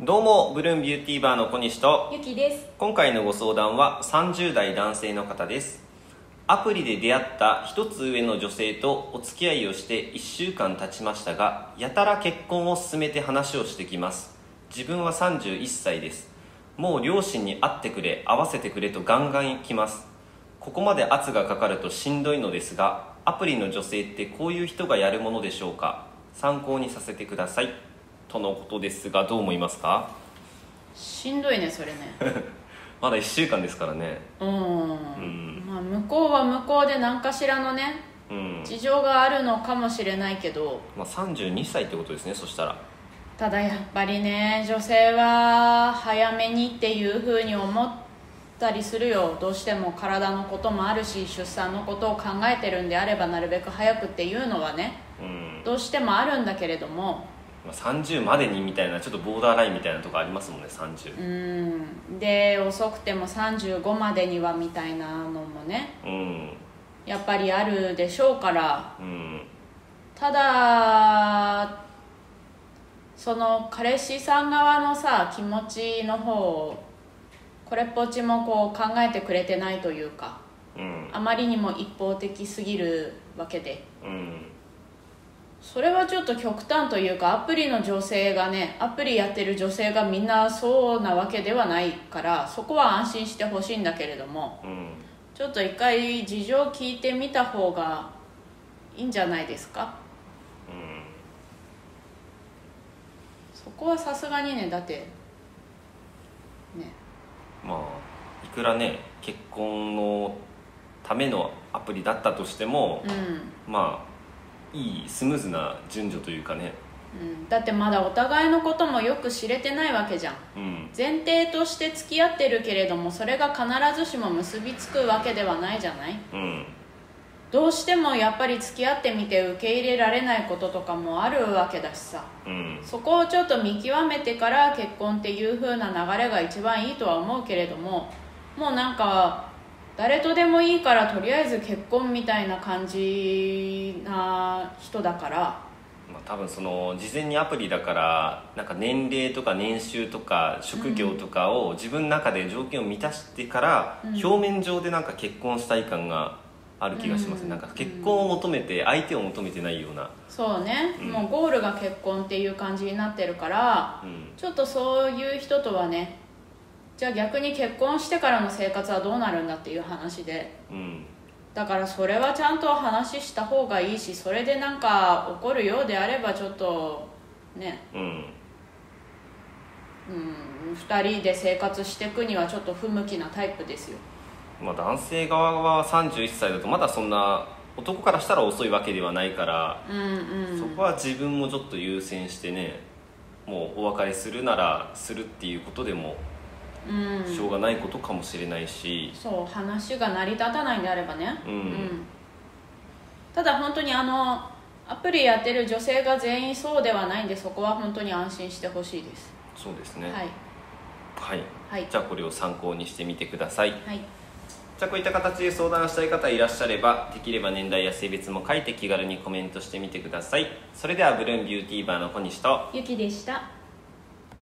どうもブルーンビューティーバーの小西とゆきです。今回のご相談は30代男性の方です。アプリで出会った一つ上の女性とお付き合いをして1週間経ちましたがやたら結婚を勧めて話をしてきます。自分は31歳です。もう両親に会ってくれ会わせてくれとガンガン来ます。ここまで圧がかかるとしんどいのですがアプリの女性ってこういう人がやるものでしょうか？参考にさせてくださいとのことですがどう思いますか？しんどいねそれね。まだ1週間ですからね。うん。ん。まあ向こうは向こうで何かしらのねうん。事情があるのかもしれないけど。まあ、32歳ってことですねそしたら。ただやっぱりね女性は早めにっていうふうに思ったりするよ。どうしても体のこともあるし出産のことを考えてるんであればなるべく早くっていうのはね。うん、どうしてもあるんだけれども。まあ、30までにみたいなちょっとボーダーラインみたいなとこありますもんね30う。ん。で遅くても35までにはみたいなのもねうん。やっぱりあるでしょうから。うん。ただその彼氏さん側のさ気持ちの方をこれっぽっちもこう考えてくれてないというかうん。あまりにも一方的すぎるわけで。うんそれはちょっと極端というかアプリの女性がねアプリやってる女性がみんなそうなわけではないからそこは安心してほしいんだけれどもうん。ちょっと一回事情聞いてみた方がいいんじゃないですか？そこはさすがにねだってね。まあいくらね結婚のためのアプリだったとしても、うん。まあいいスムーズな順序というかね。うん、だってまだお互いのこともよく知れてないわけじゃん。うん。前提として付き合ってるけれどもそれが必ずしも結びつくわけではないじゃない？うん。どうしてもやっぱり付き合ってみて受け入れられないこととかもあるわけだしさ。うん。そこをちょっと見極めてから結婚っていう風な流れが一番いいとは思うけれどももうなんか誰とでもいいからとりあえず結婚みたいな感じな人だから。まあ、多分その事前にアプリだからなんか年齢とか年収とか職業とかを自分の中で条件を満たしてから、うん。表面上でなんか結婚したい感がある気がします、うん。なんか結婚を求めて相手を求めてないような、そうね、うん。もうゴールが結婚っていう感じになってるからうん。ちょっとそういう人とはねじゃあ逆に結婚してからの生活はどうなるんだっていう話で。うん。だからそれはちゃんと話した方がいいしそれでなんか起こるようであればちょっとね。うん。うん2人で生活していくにはちょっと不向きなタイプですよ。まあ、男性側は31歳だとまだそんな男からしたら遅いわけではないから、うんうん。そこは自分もちょっと優先してねもうお別れするならするっていうことでもうん。しょうがないことかもしれないし、そう話が成り立たないんであればね。うん。ただ本当にあのアプリやってる女性が全員そうではないんでそこは本当に安心してほしいです。そうですね。はい。はい、はい。じゃあこれを参考にしてみてください。はい。じゃあこういった形で相談したい方いらっしゃればできれば年代や性別も書いて気軽にコメントしてみてください。それではブルーンビューティーバーの小西とゆきでした